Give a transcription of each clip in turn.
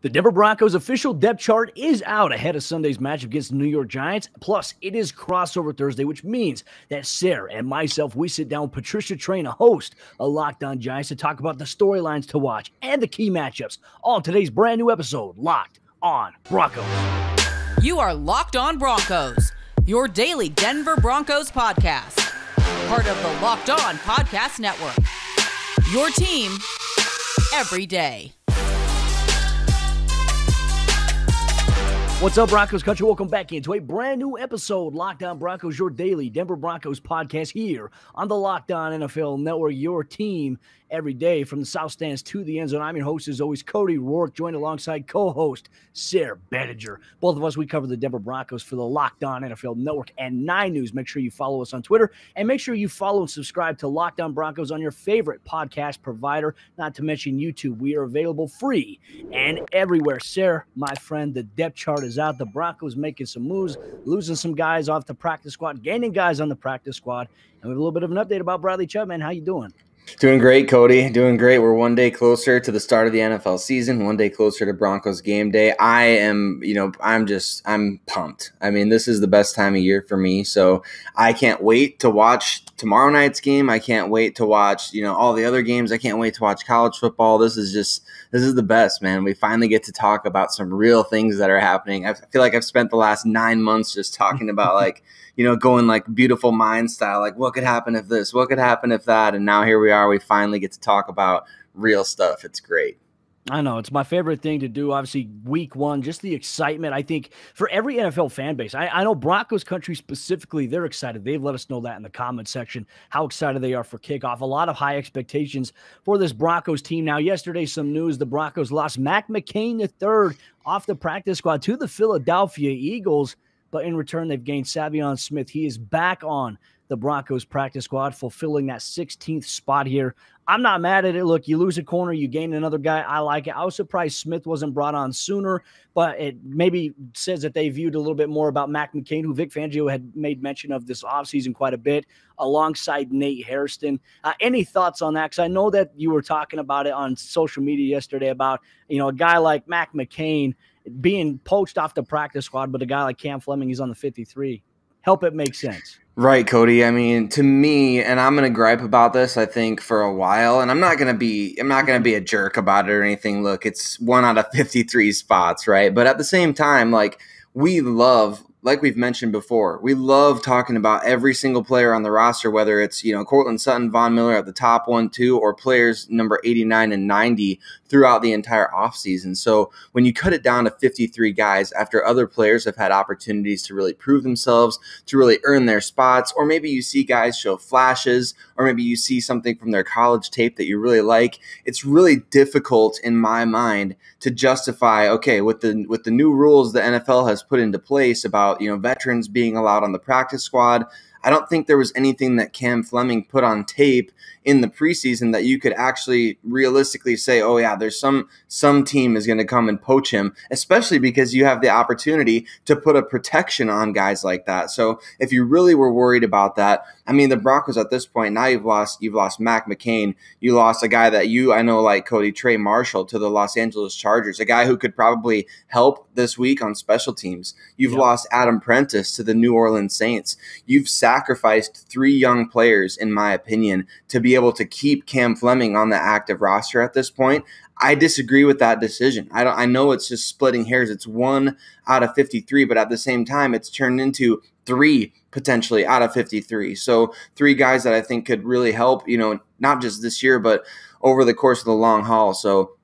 The Denver Broncos official depth chart is out ahead of Sunday's match against the New York Giants. Plus, it is crossover Thursday, which means that Sayre and myself, we sit down with Patricia Traina, host of Locked On Giants, to talk about the storylines to watch and the key matchups on today's brand new episode, Locked On Broncos. You are Locked On Broncos, your daily Denver Broncos podcast, part of the Locked On Podcast Network. Your team every day. What's up, Broncos country? Welcome back into a brand new episode, Locked On Broncos, your daily Denver Broncos podcast here on the Locked On NFL Network, your team every day from the South Stands to the end zone. I'm your host, as always, Cody Roark, joined alongside co-host Sayre Bedinger. Both of us, we cover the Denver Broncos for the Locked On NFL Network and Nine News. Make sure you follow us on Twitter and make sure you follow and subscribe to Locked On Broncos on your favorite podcast provider, not to mention YouTube. We are available free and everywhere. Sayre, my friend, the depth chart is out. The Broncos making some moves, losing some guys off the practice squad, gaining guys on the practice squad. And we have a little bit of an update about Bradley Chubb, man. How you doing? Doing great, Cody. Doing great. We're one day closer to the start of the NFL season, one day closer to Broncos game day. I am, you know, I'm just, I'm pumped. I mean, this is the best time of year for me. So I can't wait to watch tomorrow night's game. I can't wait to watch, you know, all the other games. I can't wait to watch college football. This is just, this is the best, man. We finally get to talk about some real things that are happening. I feel like I've spent the last nine months just talking about like, you know, going like beautiful mind style, like what could happen if this, what could happen if that. And now here we are. We finally get to talk about real stuff. It's great. I know it's my favorite thing to do. Obviously, week one, just the excitement. I think for every NFL fan base, I, I, know Broncos country specifically, they're excited. They've let us know that in the comment section how excited they are for kickoff. A lot of high expectations for this Broncos team. Now, yesterday, some news: the Broncos lost Mac McCain the third off the practice squad to the Philadelphia Eagles, but in return, they've gained Savion Smith. He is back on the Broncos practice squad, fulfilling that 16th spot here. I'm not mad at it. Look, you lose a corner, you gain another guy. I like it. I was surprised Smith wasn't brought on sooner, but it maybe says that they viewed a little bit more about Mac McCain, who Vic Fangio had made mention of this offseason quite a bit, alongside Nate Hairston. Uh, any thoughts on that? Because I know that you were talking about it on social media yesterday about, you know, a guy like Mac McCain being poached off the practice squad, but a guy like Cam Fleming, he's on the 53. Help it make sense. Right, Cody. I mean, to me, and I'm gonna gripe about this. I think for a while, and I'm not gonna be, I'm not gonna be a jerk about it or anything. Look, it's one out of 53 spots, right? But at the same time, like we love like we've mentioned before, we love talking about every single player on the roster, whether it's, you know, Courtland Sutton, Von Miller at the top one, two, or players number 89 and 90 throughout the entire offseason. So when you cut it down to 53 guys after other players have had opportunities to really prove themselves, to really earn their spots, or maybe you see guys show flashes, or maybe you see something from their college tape that you really like, it's really difficult in my mind to justify, okay, with the with the new rules the NFL has put into place about you know veterans being allowed on the practice squad. I don't think there was anything that Cam Fleming put on tape in the preseason that you could actually realistically say, oh yeah, there's some some team is going to come and poach him, especially because you have the opportunity to put a protection on guys like that. So if you really were worried about that, I mean, the Broncos at this point now you've lost you've lost Mac McCain, you lost a guy that you I know like Cody Trey Marshall to the Los Angeles Chargers, a guy who could probably help this week on special teams. You've yep. lost Adam Prentice to the New Orleans Saints. You've sacrificed three young players, in my opinion, to be able to keep Cam Fleming on the active roster at this point. I disagree with that decision. I don't I know it's just splitting hairs. It's one out of 53, but at the same time it's turned into three potentially out of 53. So three guys that I think could really help, you know, not just this year but over the course of the long haul. So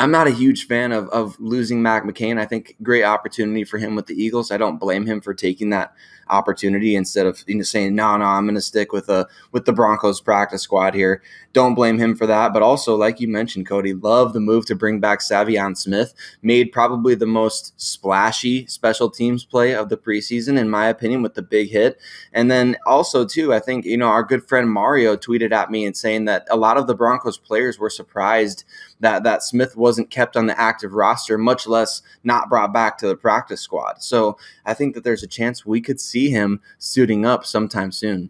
I'm not a huge fan of, of losing Mac McCain. I think great opportunity for him with the Eagles. I don't blame him for taking that opportunity instead of you know saying no no I'm going to stick with a with the Broncos practice squad here. Don't blame him for that, but also like you mentioned, Cody, love the move to bring back Savion Smith. Made probably the most splashy special teams play of the preseason, in my opinion, with the big hit. And then also too, I think you know our good friend Mario tweeted at me and saying that a lot of the Broncos players were surprised that that Smith wasn't kept on the active roster, much less not brought back to the practice squad. So I think that there's a chance we could see him suiting up sometime soon.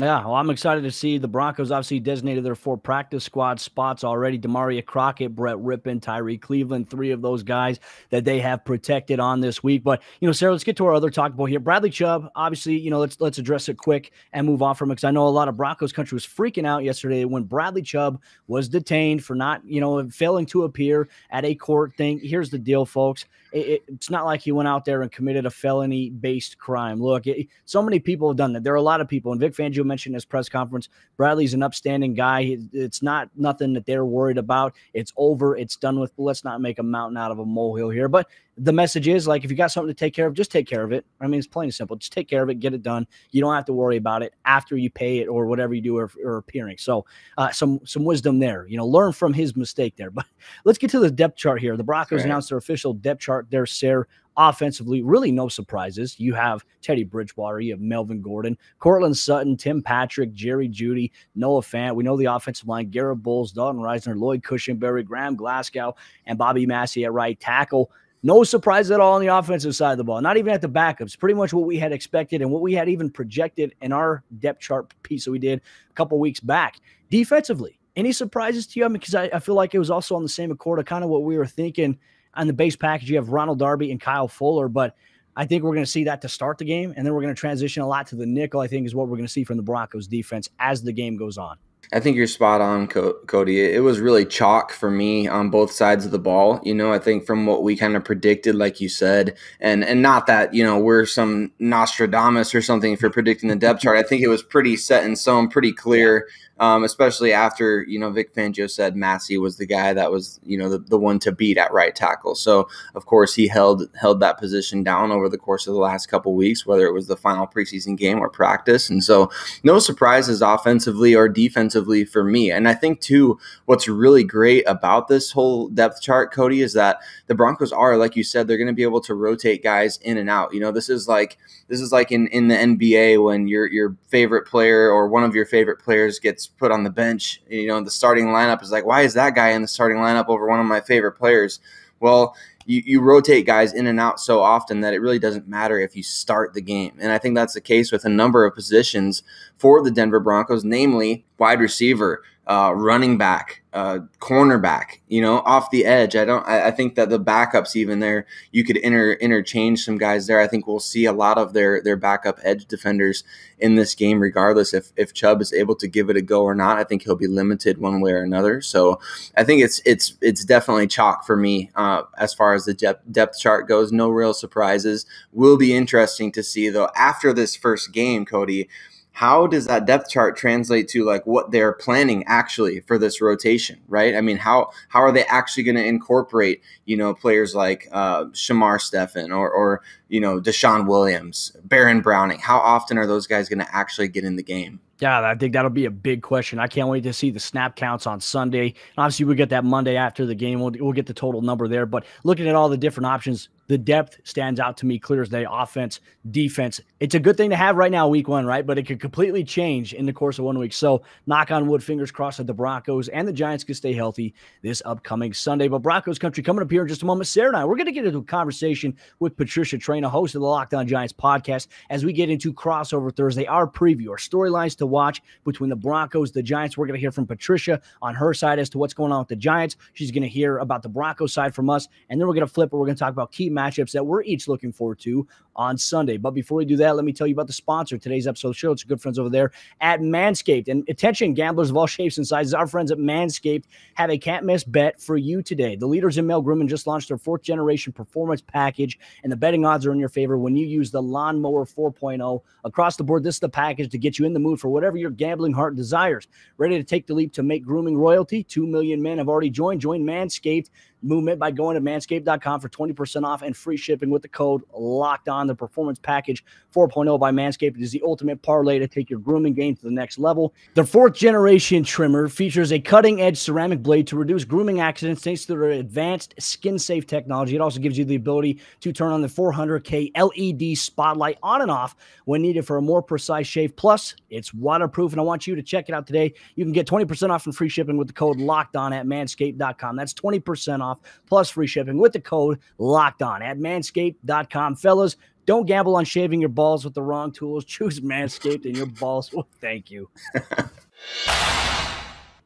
Yeah, well, I'm excited to see the Broncos obviously designated their four practice squad spots already. Damarea Crockett, Brett Rypien, Tyrie Cleveland, three of those guys that they have protected on this week. But you know, Sayre, let's get to our other talk point here. Bradley Chubb, obviously, you know, let's let's address it quick and move on from it because I know a lot of Broncos country was freaking out yesterday when Bradley Chubb was detained for not, you know, failing to appear at a court thing. Here's the deal, folks it, it's not like he went out there and committed a felony based crime. Look, it, so many people have done that. There are a lot of people, and Vic Fangio mentioned in his press conference. Bradley's an upstanding guy. It's not nothing that they're worried about. It's over. It's done with. Let's not make a mountain out of a molehill here. But the message is like if you got something to take care of, just take care of it. I mean, it's plain and simple. Just take care of it, get it done. You don't have to worry about it after you pay it or whatever you do or, or appearing. So, uh, some some wisdom there. You know, learn from his mistake there. But let's get to the depth chart here. The Broncos right. announced their official depth chart. There, Sayre. Offensively, really no surprises. You have Teddy Bridgewater, you have Melvin Gordon, Courtland Sutton, Tim Patrick, Jerry Jeudy, Noah Fant. We know the offensive line: Garett Bolles, Dalton Risner, Lloyd Cushenberry, Graham Glasgow, and Bobby Massie at right tackle. No surprise at all on the offensive side of the ball, not even at the backups. Pretty much what we had expected and what we had even projected in our depth chart piece that we did a couple weeks back. Defensively, any surprises to you? I mean, because I, I, feel like it was also on the same accord of kind of what we were thinking on the base package. You have Ronald Darby and Kyle Fuller, but I think we're going to see that to start the game, and then we're going to transition a lot to the nickel. I think is what we're going to see from the Broncos defense as the game goes on. I think you're spot on, Cody. It was really chalk for me on both sides of the ball. You know, I think from what we kind of predicted, like you said, and and not that you know we're some Nostradamus or something for predicting the depth chart. I think it was pretty set in stone, pretty clear um, especially after you know Vic Fangio said Massie was the guy that was you know the, the one to beat at right tackle. So of course he held held that position down over the course of the last couple weeks, whether it was the final preseason game or practice. And so no surprises offensively or defensively for me. And I think too, what's really great about this whole depth chart, Cody, is that the Broncos are like you said they're going to be able to rotate guys in and out. You know this is like this is like in in the NBA when your your favorite player or one of your favorite players gets gets put on the bench, you know, the starting lineup is like, why is that guy in the starting lineup over one of my favorite players? Well, you, you rotate guys in and out so often that it really doesn't matter if you start the game. And I think that's the case with a number of positions for the Denver Broncos, namely wide receiver, uh, running back, uh, cornerback, you know, off the edge. I don't. I, I, think that the backups even there, you could inter interchange some guys there. I think we'll see a lot of their their backup edge defenders in this game, regardless if if Chubb is able to give it a go or not. I think he'll be limited one way or another. So I think it's it's it's definitely chalk for me uh, as far as the depth depth chart goes. No real surprises. Will be interesting to see though after this first game, Cody how does that depth chart translate to like what they're planning actually for this rotation right? I mean how how are they actually going to incorporate you know players like uh, shamar stephen or or you know deshaun williams baron browning how often are those guys going to actually get in the game yeah, I think that'll be a big question. I can't wait to see the snap counts on Sunday. And obviously, we get that Monday after the game. We'll, we'll get the total number there. But looking at all the different options, the depth stands out to me clear as day. Offense, defense. It's a good thing to have right now, week one, right? But it could completely change in the course of one week. So, knock on wood, fingers crossed that the Broncos and the Giants can stay healthy this upcoming Sunday. But Broncos country coming up here in just a moment. Sayre and I, we're going to get into a conversation with Patricia Host of the Locked On Giants podcast, as we get into crossover Thursday, our preview, our storylines to watch between the Broncos, the Giants. We're going to hear from Patricia on her side as to what's going on with the Giants. She's going to hear about the Broncos side from us. And then we're going to flip. We're going to talk about key matchups that we're each looking forward to on Sunday. But before we do that, let me tell you about the sponsor of today's episode show. It's good friends over there at Manscaped. And attention, gamblers of all shapes and sizes, our friends at Manscaped have a can't miss bet for you today. The leaders in male grooming just launched their fourth generation performance package, and the betting odds are in your favor when you use the Lawnmower 4.0. Across the board, this is the package to get you in the mood for whatever your gambling heart desires. Ready to take the leap to make grooming royalty? Two million men have already joined. Join Manscaped movement by going to manscaped.com for 20% off and free shipping with the code locked on. The performance package 4.0 by Manscaped is the ultimate parlay to take your grooming game to the next level. The fourth generation trimmer features a cutting edge ceramic blade to reduce grooming accidents thanks to their advanced skin safe technology. It also gives you the ability to turn on the 400K LED spotlight on and off when needed for a more precise shave. Plus, it's waterproof, and I want you to check it out today. You can get 20% off and free shipping with the code locked on at manscaped.com. That's 20% off off plus free shipping with the code locked on at manscaped.com. Fellas, don't gamble on shaving your balls with the wrong tools. Choose Manscaped and your balls will thank you.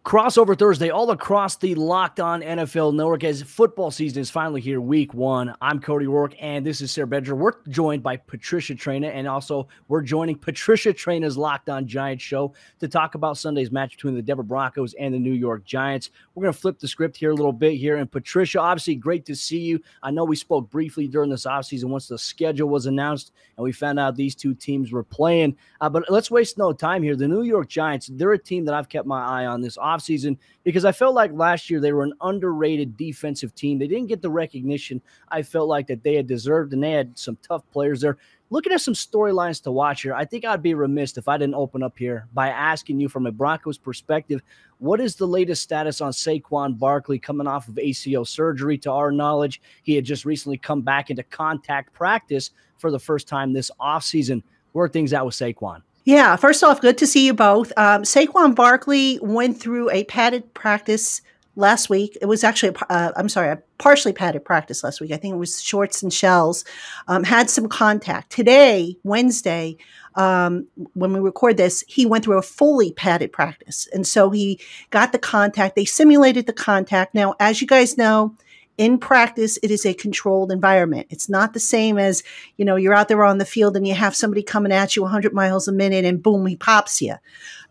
Crossover Thursday, all across the Locked On NFL Network as football season is finally here, week one. I'm Cody Roark, and this is Sayre Bedinger. We're joined by Patricia Traina, and also we're joining Patricia Traina's Locked On Giants show to talk about Sunday's match between the Denver Broncos and the New York Giants. We're going to flip the script here a little bit here. And Patricia, obviously, great to see you. I know we spoke briefly during this offseason once the schedule was announced and we found out these two teams were playing. Uh, but let's waste no time here. The New York Giants, they're a team that I've kept my eye on this offseason offseason because I felt like last year they were an underrated defensive team. They didn't get the recognition I felt like that they had deserved, and they had some tough players there. Looking at some storylines to watch here, I think I'd be remiss if I didn't open up here by asking you from a Broncos perspective, what is the latest status on Saquon Barkley coming off of ACL surgery? To our knowledge, he had just recently come back into contact practice for the first time this offseason. Where things at with Saquon? Yeah, first off, good to see you both. Um, Saquon Barkley went through a padded practice last week. It was actually, i uh, I'm sorry, a partially padded practice last week. I think it was shorts and shells. Um, had some contact today, Wednesday. Um, when we record this, he went through a fully padded practice, and so he got the contact. They simulated the contact. Now, as you guys know, in practice, it is a controlled environment. It's not the same as, you know, you're out there on the field and you have somebody coming at you 100 miles a minute and boom, he pops you.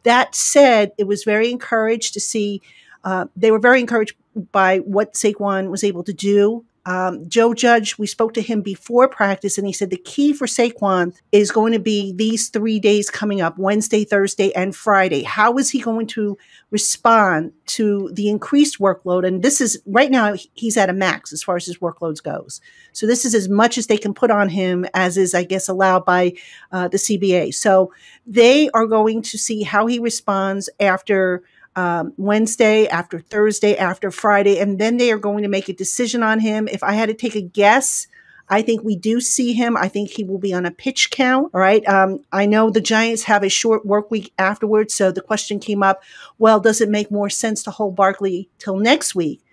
That said, it was very encouraged to see, uh, they were very encouraged by what Saquon was able to do um, Joe Judge, we spoke to him before practice, and he said the key for Saquon is going to be these three days coming up Wednesday, Thursday, and Friday. How is he going to respond to the increased workload? And this is right now, he's at a max as far as his workloads goes. So this is as much as they can put on him as is, I guess, allowed by uh, the CBA. So they are going to see how he responds after um, Wednesday, after Thursday, after Friday, and then they are going to make a decision on him. If I had to take a guess, I think we do see him. I think he will be on a pitch count. All right. Um, I know the Giants have a short work week afterwards. So the question came up well, does it make more sense to hold Barkley till next week?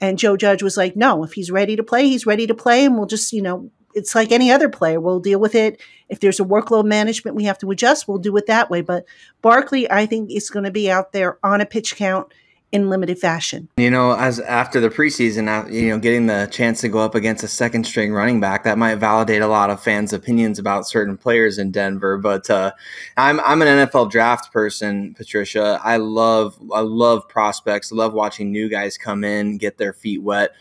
And Joe Judge was like, no, if he's ready to play, he's ready to play. And we'll just, you know, it's like any other player. We'll deal with it. If there's a workload management we have to adjust, we'll do it that way. But Barkley, I think, is going to be out there on a pitch count in limited fashion. You know, as after the preseason, you know, getting the chance to go up against a second string running back that might validate a lot of fans' opinions about certain players in Denver. But uh, I'm I'm an NFL draft person, Patricia. I love I love prospects. I love watching new guys come in, get their feet wet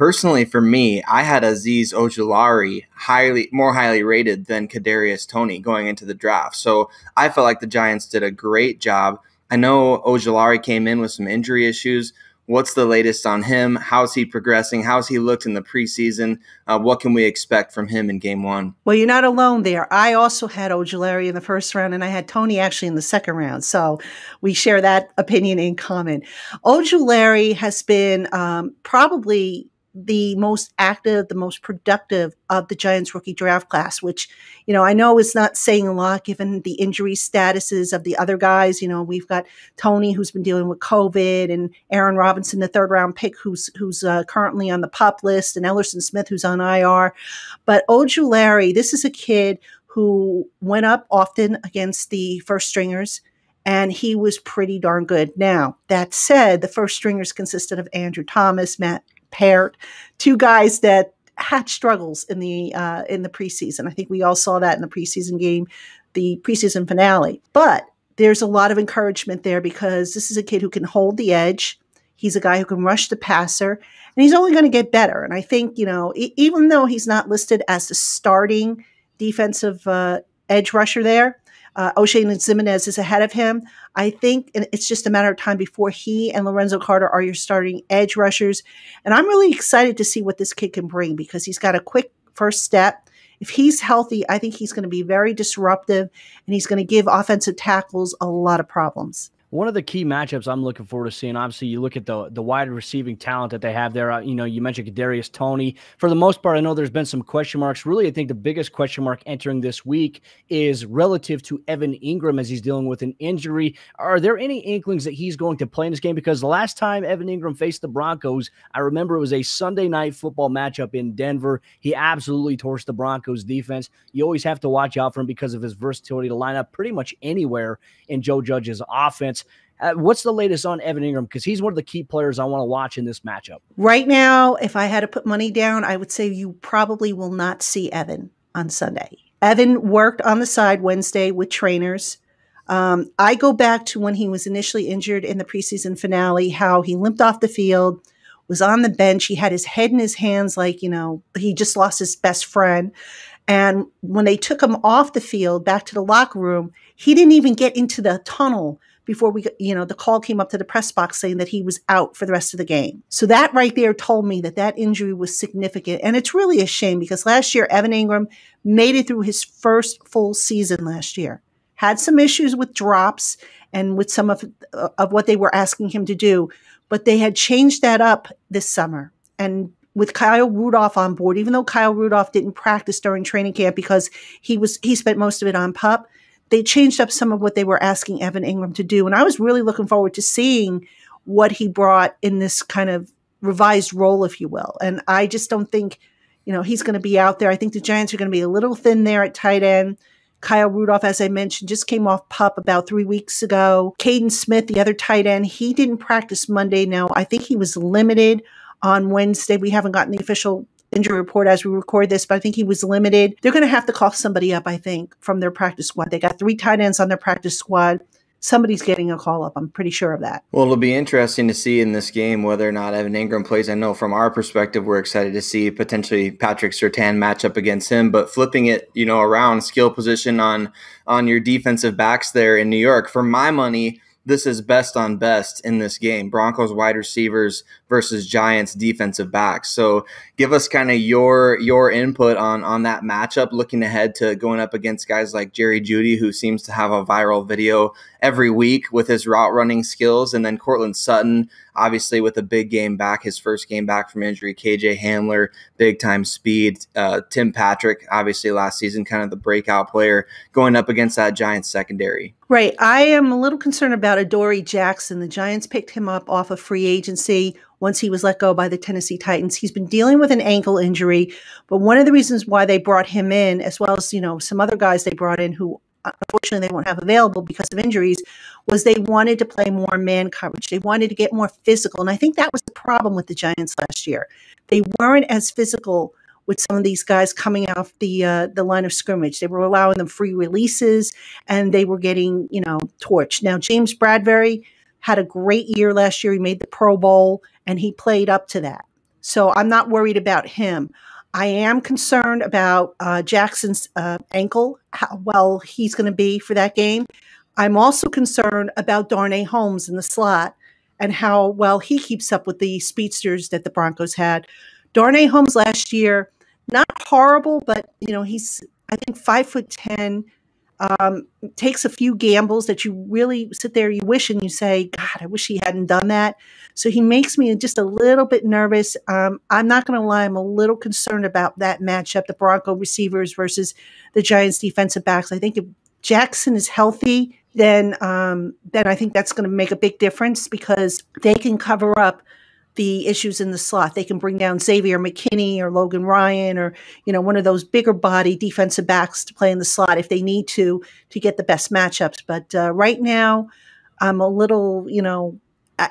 personally for me, I had Azeez Ojulari highly more highly rated than Kadarius Toney going into the draft. So I felt like the Giants did a great job. I know Ojulari came in with some injury issues. What's the latest on him? How's he progressing? How's he looked in the preseason? Uh, what can we expect from him in game one? Well, you're not alone there. I also had Ojulari in the first round, and I had Toney actually in the second round. So we share that opinion in common. Ojulari has been um, probably the most active, the most productive of the Giants rookie draft class, which, you know, I know is not saying a lot given the injury statuses of the other guys. You know, we've got Toney who's been dealing with COVID and Aaron Robinson, the third round pick who's who's uh, currently on the pup list and Elerson Smith who's on IR. But Ojulari, this is a kid who went up often against the first stringers and he was pretty darn good. Now, that said, the first stringers consisted of Andrew Thomas, Matt Peart, two guys that had struggles in the uh, in the preseason. I think we all saw that in the preseason game, the preseason finale. But there's a lot of encouragement there because this is a kid who can hold the edge. He's a guy who can rush the passer, and he's only going to get better. And I think you know, e- even though he's not listed as the starting defensive uh, edge rusher there, uh, Oshane Ximines is ahead of him. I think it's just a matter of time before he and Lorenzo Carter are your starting edge rushers. And I'm really excited to see what this kid can bring because he's got a quick first step. If he's healthy, I think he's going to be very disruptive and he's going to give offensive tackles a lot of problems. One of the key matchups I'm looking forward to seeing, obviously, you look at the the wide receiving talent that they have there. Uh, you know, you mentioned Kadarius Toney. For the most part, I know there's been some question marks. Really, I think the biggest question mark entering this week is relative to Evan Engram as he's dealing with an injury. Are there any inklings that he's going to play in this game? Because the last time Evan Engram faced the Broncos, I remember it was a Sunday night football matchup in Denver. He absolutely torched the Broncos defense. You always have to watch out for him because of his versatility to line up pretty much anywhere in Joe Judge's offense. Uh, what's the latest on Evan Engram? Because he's one of the key players I want to watch in this matchup. Right now, if I had to put money down, I would say you probably will not see Evan on Sunday. Evan worked on the side Wednesday with trainers. Um, I go back to when he was initially injured in the preseason finale, how he limped off the field, was on the bench. He had his head in his hands, like, you know, he just lost his best friend. And when they took him off the field back to the locker room, he didn't even get into the tunnel before we, you know, the call came up to the press box saying that he was out for the rest of the game. So that right there told me that that injury was significant. And it's really a shame because last year, Evan Engram made it through his first full season last year. Had some issues with drops and with some of, uh, of what they were asking him to do, but they had changed that up this summer. And with Kyle Rudolph on board, even though Kyle Rudolph didn't practice during training camp because he was he spent most of it on pup, they changed up some of what they were asking Evan Engram to do. And I was really looking forward to seeing what he brought in this kind of revised role, if you will. And I just don't think, you know, he's going to be out there. I think the Giants are going to be a little thin there at tight end. Kyle Rudolph, as I mentioned, just came off pup about three weeks ago. Kaden Smith, the other tight end, he didn't practice Monday. Now, I think he was limited on Wednesday. We haven't gotten the official injury report as we record this, but I think he was limited. They're going to have to call somebody up, I think, from their practice squad. They got three tight ends on their practice squad. Somebody's getting a call up. I'm pretty sure of that. Well, it'll be interesting to see in this game whether or not Evan Engram plays. I know from our perspective, we're excited to see potentially Patrick Surtain match up against him, but flipping it, you know, around skill position on on your defensive backs there in New York. For my money, this is best on best in this game Broncos wide receivers versus Giants defensive backs. So give us kind of your your input on on that matchup looking ahead to going up against guys like Jerry Jeudy who seems to have a viral video every week with his route running skills and then Courtland Sutton obviously with a big game back his first game back from injury KJ Hamler big time speed uh, Tim Patrick obviously last season kind of the breakout player going up against that Giants secondary. Right. I am a little concerned about Adoree Jackson. The Giants picked him up off of free agency once he was let go by the Tennessee Titans. He's been dealing with an ankle injury, but one of the reasons why they brought him in, as well as, you know, some other guys they brought in who unfortunately they won't have available because of injuries, was they wanted to play more man coverage. They wanted to get more physical. And I think that was the problem with the Giants last year. They weren't as physical with some of these guys coming off the uh, the line of scrimmage. They were allowing them free releases, and they were getting you know torched. Now James bradberry had a great year last year. He made the Pro Bowl, and he played up to that. So I'm not worried about him. I am concerned about uh, Jackson's uh, ankle, how well he's going to be for that game. I'm also concerned about Darnay Holmes in the slot and how well he keeps up with the speedsters that the Broncos had. Darnay Holmes last year, not horrible, but you know he's I think five foot ten. Um, takes a few gambles that you really sit there, you wish, and you say, God, I wish he hadn't done that. So he makes me just a little bit nervous. Um, I'm not going to lie, I'm a little concerned about that matchup the Bronco receivers versus the Giants defensive backs. I think if Jackson is healthy, then um, then I think that's going to make a big difference because they can cover up the issues in the slot. They can bring down Xavier McKinney or Logan Ryan or you know one of those bigger body defensive backs to play in the slot if they need to to get the best matchups. But uh, right now, I'm a little you know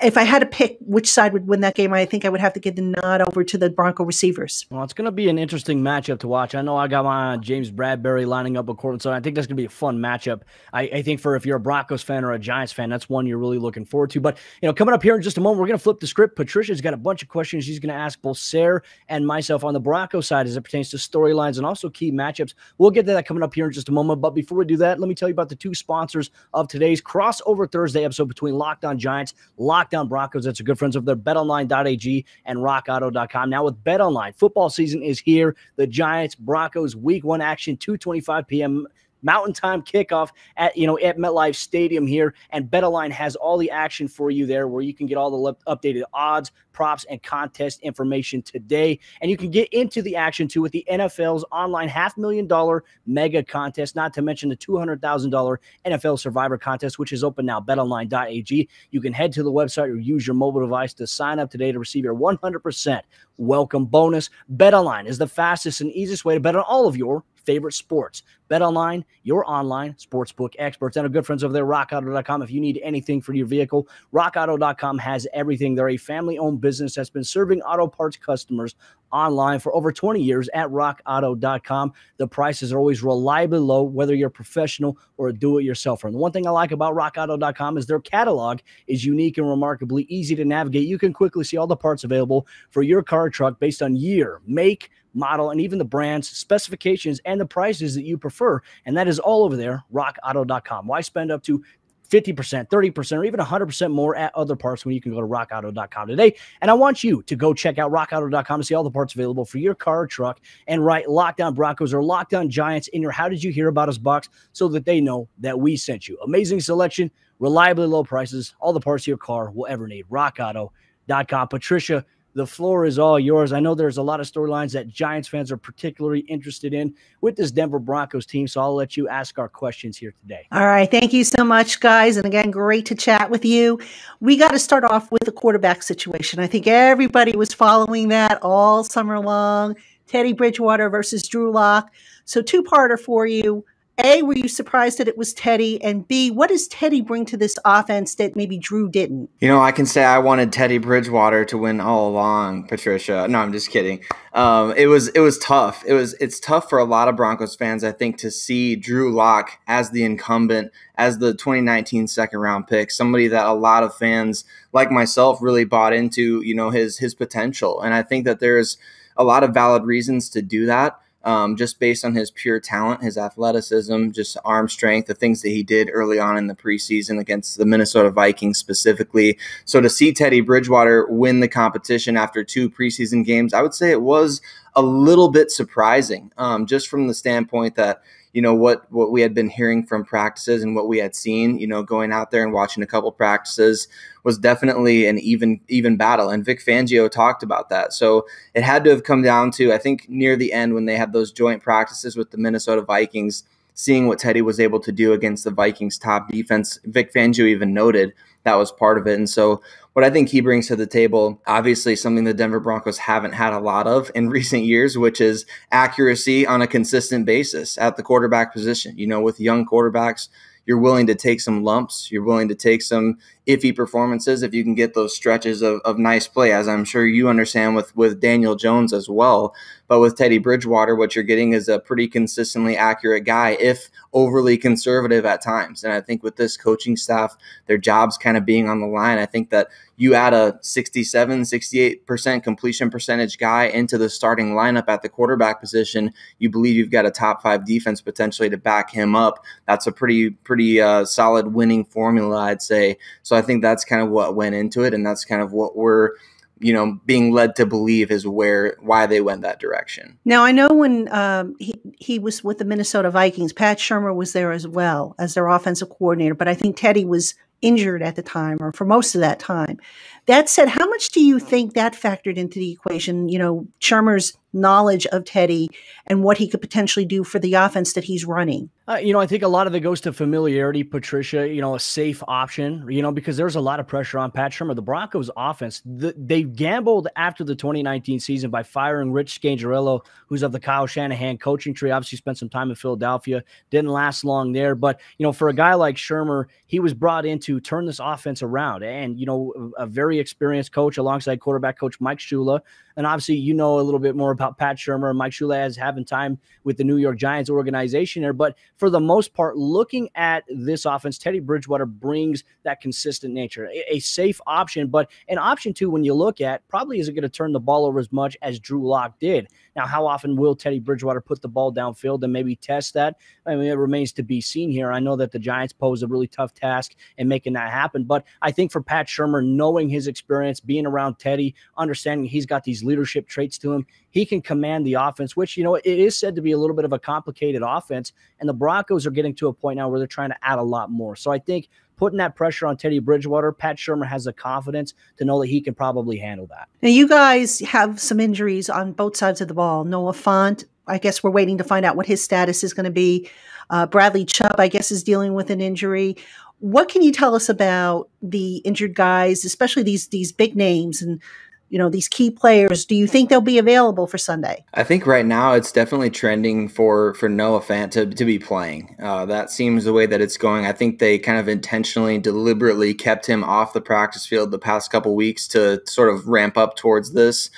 if I had to pick which side would win that game, I think I would have to give the nod over to the Bronco receivers. Well, it's going to be an interesting matchup to watch. I know I got my James Bradberry lining up with Courtland, so I think that's going to be a fun matchup. I, I, think for if you're a Broncos fan or a Giants fan, that's one you're really looking forward to. But you know, coming up here in just a moment, we're going to flip the script. Patricia's got a bunch of questions she's going to ask both Sayre and myself on the Bronco side as it pertains to storylines and also key matchups. We'll get to that coming up here in just a moment. But before we do that, let me tell you about the two sponsors of today's crossover Thursday episode between Locked On Giants, Locked On Broncos. That's your good friends over there, betonline.ag and rockauto.com. Now, with BetOnline, football season is here. The Giants Broncos week one action, 225 p.m. Mountain Time kickoff at you know at MetLife Stadium here, and BetOnline has all the action for you there, where you can get all the updated odds, props, and contest information today, and you can get into the action too with the NFL's online half million dollar mega contest, not to mention the two hundred thousand dollar NFL Survivor contest, which is open now. BetOnline.ag. You can head to the website or use your mobile device to sign up today to receive your one hundred percent welcome bonus. BetOnline is the fastest and easiest way to bet on all of your favorite sports. Bet online, your online sportsbook experts, and our good friends over there, rockauto.com. If you need anything for your vehicle, rockauto.com has everything. They're a family owned business that's been serving auto parts customers online for over 20 years at rockauto.com. The prices are always reliably low, whether you're a professional or a do it yourselfer. And the one thing I like about rockauto.com is their catalog is unique and remarkably easy to navigate. You can quickly see all the parts available for your car truck based on year, make, model, and even the brands, specifications, and the prices that you prefer. And that is all over there, rockauto.com. Why spend up to 50%, 30%, or even 100% more at other parts when you can go to rockauto.com today. And I want you to go check out rockauto.com to see all the parts available for your car or truck and write Locked On Broncos or Locked On Giants in your How Did You Hear About Us box so that they know that we sent you. Amazing selection, reliably low prices, all the parts your car will ever need. Rockauto.com. Patricia, the floor is all yours. I know there's a lot of storylines that Giants fans are particularly interested in with this Denver Broncos team, so I'll let you ask our questions here today. All right. Thank you so much, guys. And again, great to chat with you. We got to start off with the quarterback situation. I think everybody was following that all summer long. Teddy Bridgewater versus Drew Lock. So, two parter for you. A, were you surprised that it was Teddy? And B, what does Teddy bring to this offense that maybe Drew didn't? You know, I can say I wanted Teddy Bridgewater to win all along, Patricia. No, I'm just kidding. Um, it was it was tough. It was it's tough for a lot of Broncos fans, I think, to see Drew Lock as the incumbent, as the 2019 second round pick, somebody that a lot of fans like myself really bought into, you know, his his potential. And I think that there's a lot of valid reasons to do that um, just based on his pure talent, his athleticism, just arm strength, the things that he did early on in the preseason against the Minnesota Vikings specifically. So to see Teddy Bridgewater win the competition after two preseason games, I would say it was a little bit surprising, um, just from the standpoint that you know what what we had been hearing from practices and what we had seen you know going out there and watching a couple practices was definitely an even even battle. And Vic Fangio talked about that. So it had to have come down to I think near the end when they had those joint practices with the Minnesota Vikings seeing what Teddy was able to do against the Vikings top defense. Vic Fangio even noted that was part of it. And so what I think he brings to the table, obviously something the Denver Broncos haven't had a lot of in recent years, which is accuracy on a consistent basis at the quarterback position. You know, with young quarterbacks, you're willing to take some lumps, you're willing to take some iffy performances if you can get those stretches of, of nice play, as I'm sure you understand with, with Daniel Jones as well. But with Teddy Bridgewater, what you're getting is a pretty consistently accurate guy, if overly conservative at times. And I think with this coaching staff, their jobs kind of being on the line, I think that you add a 67, 68% completion percentage guy into the starting lineup at the quarterback position, you believe you've got a top five defense potentially to back him up. That's a pretty, pretty uh, solid winning formula, I'd say. So I think that's kind of what went into it. And that's kind of what we're you know being led to believe is where why they went that direction. Now I know when um, he he was with the Minnesota Vikings, Pat Shurmur was there as well as their offensive coordinator, but I think Teddy was injured at the time or for most of that time. That said, how much do you think that factored into the equation? You know, Shurmur's knowledge of Teddy and what he could potentially do for the offense that he's running. Uh, you know, I think a lot of it goes to familiarity, Patricia, you know, a safe option, you know, because there's a lot of pressure on Pat Shurmur. The Broncos offense, the, they gambled after the 2019 season by firing Rich Scangarello, who's of the Kyle Shanahan coaching tree. Obviously spent some time in Philadelphia, didn't last long there. But, you know, for a guy like Shurmur, he was brought in to turn this offense around. And, you know, a very experienced coach alongside quarterback coach Mike Shula. And obviously, you know a little bit more about Pat Shurmur and Mike Shula having time with the New York Giants organization there. But for the most part, looking at this offense, Teddy Bridgewater brings that consistent nature, a, a safe option, but an option too, when you look at, probably isn't going to turn the ball over as much as Drew Lock did. Now, how often will Teddy Bridgewater put the ball downfield and maybe test that? I mean, it remains to be seen here. I know that the Giants pose a really tough task in making that happen, but I think for Pat Shurmur, knowing his experience, being around Teddy, understanding he's got these leadership traits to him, he can command the offense, which, you know, it is said to be a little bit of a complicated offense. And the Broncos are getting to a point now where they're trying to add a lot more. So I think putting that pressure on Teddy Bridgewater, Pat Shurmur has the confidence to know that he can probably handle that. Now, you guys have some injuries on both sides of the ball. Noah Fant, I guess we're waiting to find out what his status is going to be. Uh, Bradley Chubb, I guess, is dealing with an injury. What can you tell us about the injured guys, especially these these big names and you know these key players do you think they'll be available for sunday? I think right now it's definitely trending for for noah fant to, to be playing. Uh, that seems the way that it's going. I think they kind of intentionally deliberately kept him off the practice field the past couple weeks to sort of ramp up towards this.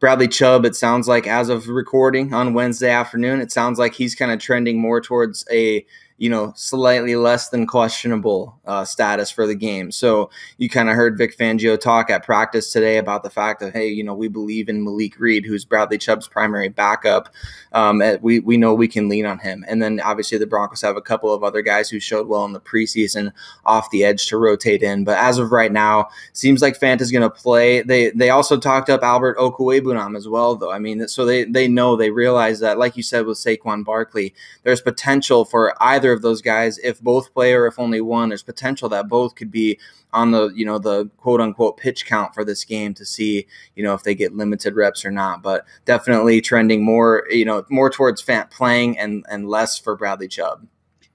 Bradley chubb it sounds like as of recording on wednesday afternoon it sounds like he's kind of trending more towards a you know, slightly less than questionable uh, status for the game. So you kind of heard Vic Fangio talk at practice today about the fact that, hey, you know, we believe in Malik Reed, who's Bradley Chubb's primary backup. Um, we, we know we can lean on him. And then obviously the Broncos have a couple of other guys who showed well in the preseason off the edge to rotate in. But as of right now, seems like Fant is going to play. They they also talked up Albert Okwuegbunam as well, though. I mean, so they, they know, they realize that, like you said with Saquon Barkley, there's potential for either either of those guys, if both play or if only one, there's potential that both could be on the you know the quote unquote pitch count for this game to see you know if they get limited reps or not. But definitely trending more you know more towards Fant playing and and less for Bradley Chubb.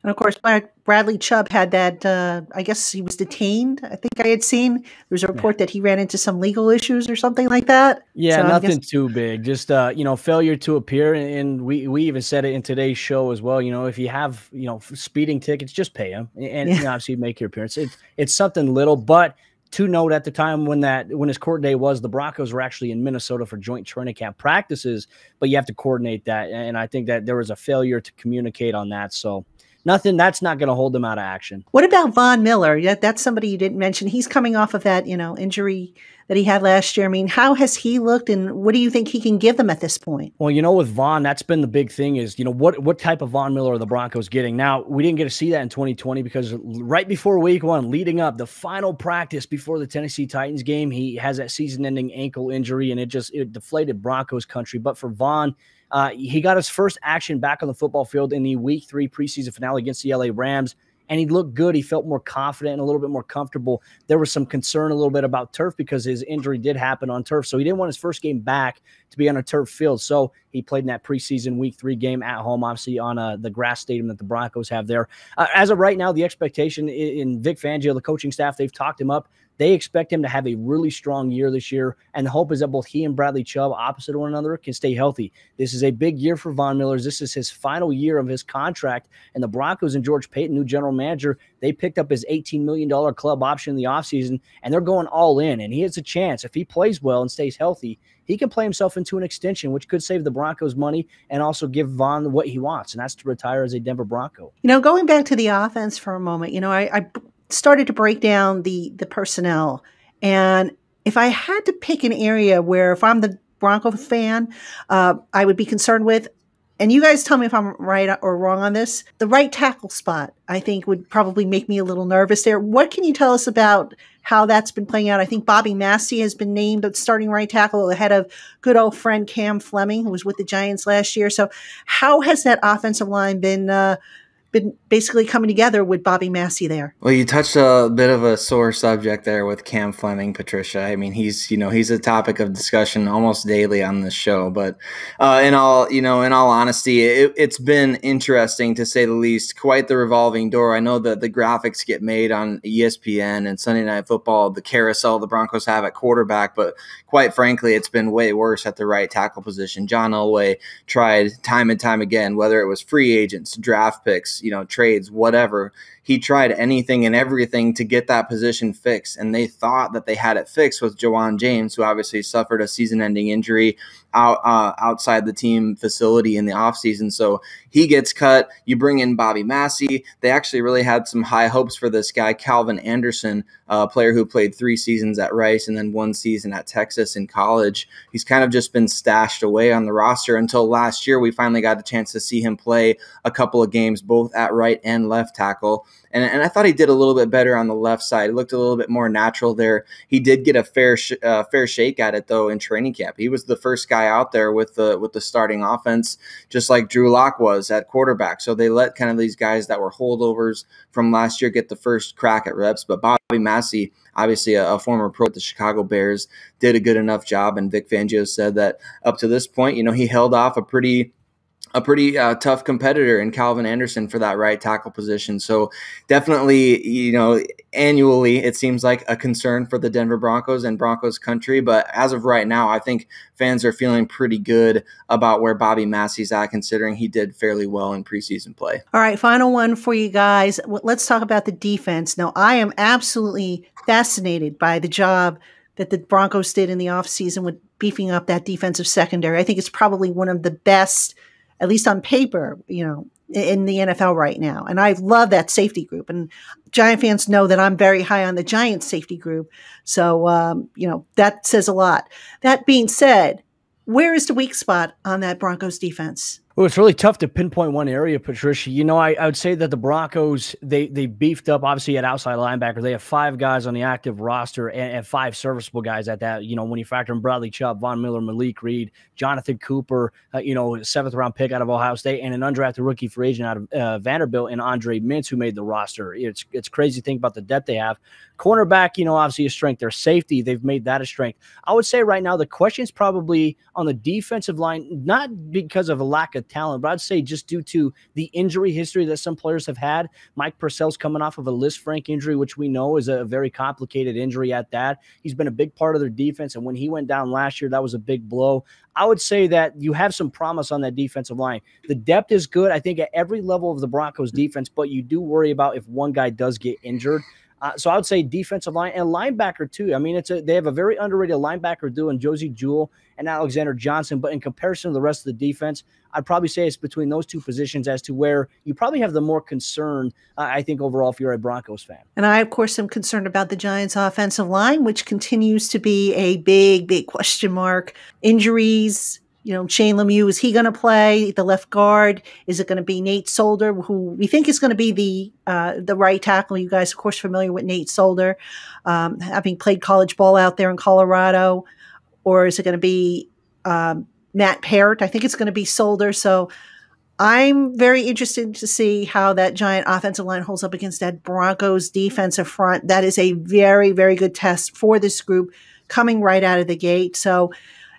And of course, Bradley Chubb had that. Uh, I guess he was detained. I think I had seen there was a report that he ran into some legal issues or something like that. Yeah, so nothing guess- too big. Just uh, you know, failure to appear. And we we even said it in today's show as well. You know, if you have you know speeding tickets, just pay them and yeah. you know, obviously make your appearance. It's it's something little, but to note at the time when that when his court day was the broncos were actually in minnesota for joint training camp practices but you have to coordinate that and i think that there was a failure to communicate on that so nothing that's not going to hold them out of action. What about Von Miller? Yeah, that's somebody you didn't mention. He's coming off of that, you know, injury that he had last year. I mean, how has he looked and what do you think he can give them at this point? Well, you know, with Von, that's been the big thing is, you know, what what type of Von Miller are the Broncos getting? Now, we didn't get to see that in 2020 because right before week one, leading up, the final practice before the Tennessee Titans game, he has that season ending ankle injury and it just it deflated Broncos country. But for Von, uh, he got his first action back on the football field in the week three preseason finale against the LA Rams and he looked good. He felt more confident and a little bit more comfortable. There was some concern a little bit about turf because his injury did happen on turf. So he didn't want his first game back to be on a turf field. So he played in that preseason week three game at home, obviously on uh, the grass stadium that the Broncos have there. Uh, as of right now, the expectation in, in Vic Fangio, the coaching staff, they've talked him up. They expect him to have a really strong year this year, and the hope is that both he and Bradley Chubb, opposite one another, can stay healthy. This is a big year for Von Miller's. This is his final year of his contract, and the Broncos and George Paton, new general manager, they picked up his $18 million club option in the offseason, and they're going all in. And he has a chance, if he plays well and stays healthy, he can play himself into an extension, which could save the Broncos money and also give Von what he wants, and that's to retire as a Denver Bronco. You know, going back to the offense for a moment, you know, I, I started to break down the the personnel, and if I had to pick an area where, if I'm the Bronco fan, uh, I would be concerned with, and you guys tell me if I'm right or wrong on this, the right tackle spot, I think would probably make me a little nervous there. What can you tell us about how that's been playing out? I think Bobby Massie has been named starting right tackle ahead of good old friend Cam Fleming, who was with the Giants last year. So, how has that offensive line been? Uh, been basically coming together with Bobby Massie there. Well, you touched a bit of a sore subject there with Cam Fleming, Patricia. I mean, he's you know he's a topic of discussion almost daily on this show. But uh, in all you know, in all honesty, it, has been interesting to say the least. Quite the revolving door. I know that the graphics get made on ESPN and Sunday Night Football, the carousel the Broncos have at quarterback, but quite frankly, it's been way worse at the right tackle position. John Elway tried time and time again, whether it was free agents, draft picks you know, trades, whatever. He tried anything and everything to get that position fixed. And they thought that they had it fixed with Ja'Wuan James, who obviously suffered a season ending injury out uh, outside the team facility in the offseason. So he gets cut. You bring in Bobby Massie. They actually really had some high hopes for this guy, Calvin Anderson, a player who played three seasons at Rice and then one season at Texas in college. He's kind of just been stashed away on the roster until last year. We finally got a chance to see him play a couple of games, both at right and left tackle. And, and I thought he did a little bit better on the left side. It looked a little bit more natural there. He did get a fair sh- uh, fair shake at it though in training camp. He was the first guy out there with the with the starting offense, just like Drew Lock was at quarterback. So they let kind of these guys that were holdovers from last year get the first crack at reps. But Bobby Massie, obviously a, a former pro at the Chicago Bears, did a good enough job. And Vic Fangio said that up to this point, you know, he held off a pretty a pretty uh, tough competitor in Calvin Anderson for that right tackle position. So definitely, you know, annually it seems like a concern for the Denver Broncos and Broncos country. But as of right now, I think fans are feeling pretty good about where Bobby Massie's at, considering he did fairly well in preseason play. All right, final one for you guys. Let's talk about the defense. Now, I am absolutely fascinated by the job that the Broncos did in the offseason with beefing up that defensive secondary. I think it's probably one of the best – at least on paper, you know, in the NFL right now. And I love that safety group. And Giant fans know that I'm very high on the Giants safety group. So, um, you know, that says a lot. That being said, where is the weak spot on that Broncos defense? Well, it's really tough to pinpoint one area, Patricia. You know, I, I, would say that the Broncos they they beefed up obviously at outside linebacker. They have five guys on the active roster and, and, five serviceable guys at that. You know, when you factor in Bradley Chubb, Von Miller, Malik Reed, Jonathan Cooper, uh, you know, seventh round pick out of Ohio State, and an undrafted rookie free agent out of uh, Vanderbilt and Andre Mintze who made the roster. It's it's crazy to think about the depth they have. Cornerback, you know, obviously a strength. Their safety, they've made that a strength. I would say right now the question is probably on the defensive line, not because of a lack of talent, but I'd say just due to the injury history that some players have had. Mike Purcell's coming off of a Lisfranc injury, which we know is a very complicated injury at that. He's been a big part of their defense. And when he went down last year, that was a big blow. I would say that you have some promise on that defensive line. The depth is good, I think, at every level of the Broncos defense, but you do worry about if one guy does get injured. Uh, so I would say defensive line and linebacker too. I mean, it's a they have a very underrated linebacker doing Josey Jewell and Alexander Johnson, but in comparison to the rest of the defense, I'd probably say it's between those two positions as to where you probably have the more concern. Uh, I think overall, if you're a Broncos fan, and I of course am concerned about the Giants' offensive line, which continues to be a big, big question mark. Injuries, you know, Shane Lemieux, is he going to play the left guard? Is it going to be Nate Solder, who we think is going to be the uh, the right tackle? You guys, of course, familiar with Nate Solder, um, having played college ball out there in Colorado, or is it going to be um, Matt Peart? I think it's going to be Solder. So I'm very interested to see how that giant offensive line holds up against that Broncos defensive front. That is a very, very good test for this group coming right out of the gate. So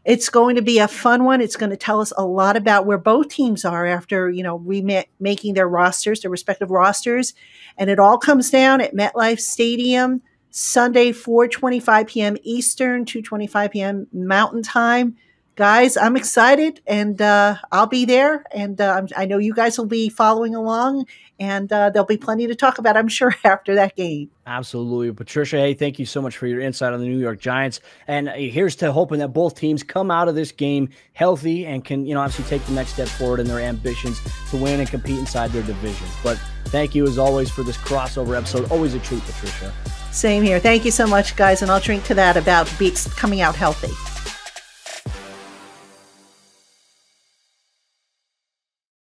it's going to be a fun one. It's going to tell us a lot about where both teams are after, you know, remaking their rosters, their respective rosters. And it all comes down at MetLife Stadium Sunday, 4:25 p.m. Eastern, 2:25 p.m. Mountain Time. Guys, I'm excited, and uh, I'll be there. And uh, I know you guys will be following along, and uh, there'll be plenty to talk about, I'm sure, after that game. Absolutely. Patricia, hey, thank you so much for your insight on the New York Giants. And uh, here's to hoping that both teams come out of this game healthy and can, you know, obviously take the next step forward in their ambitions to win and compete inside their divisions. But thank you, as always, for this crossover episode. Always a treat, Patricia. Same here. Thank you so much, guys. And I'll drink to that about beats coming out healthy.